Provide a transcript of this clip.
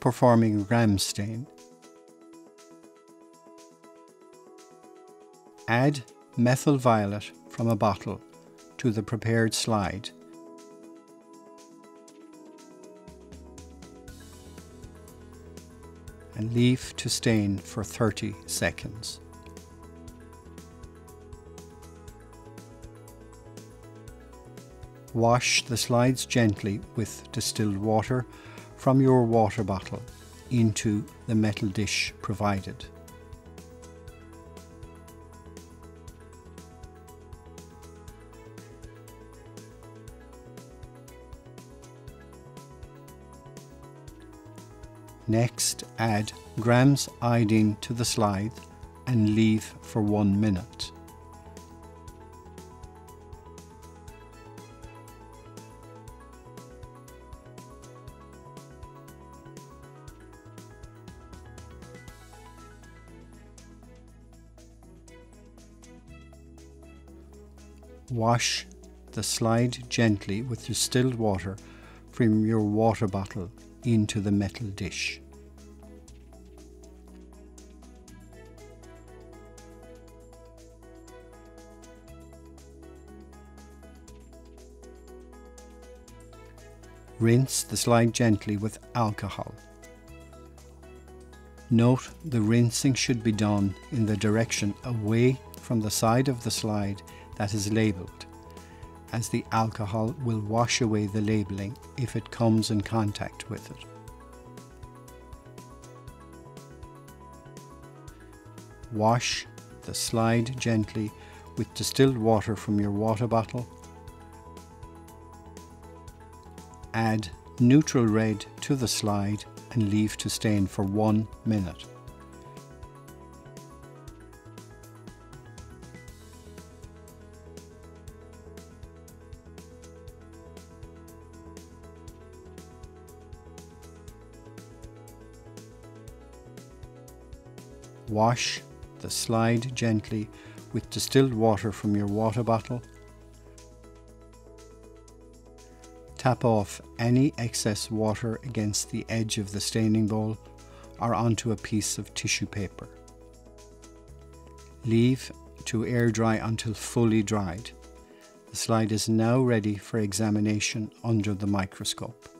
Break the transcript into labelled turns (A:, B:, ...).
A: for forming gram stain. Add methyl violet from a bottle to the prepared slide. and leave to stain for 30 seconds. Wash the slides gently with distilled water from your water bottle into the metal dish provided. Next, add Gram's iodine to the slide and leave for one minute. Wash the slide gently with distilled water from your water bottle into the metal dish. Rinse the slide gently with alcohol. Note the rinsing should be done in the direction away from the side of the slide that is labelled, as the alcohol will wash away the labelling if it comes in contact with it. Wash the slide gently with distilled water from your water bottle. Add neutral red to the slide and leave to stain for one minute. Wash the slide gently with distilled water from your water bottle. Tap off any excess water against the edge of the staining bowl or onto a piece of tissue paper. Leave to air dry until fully dried. The slide is now ready for examination under the microscope.